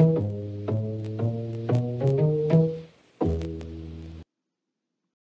you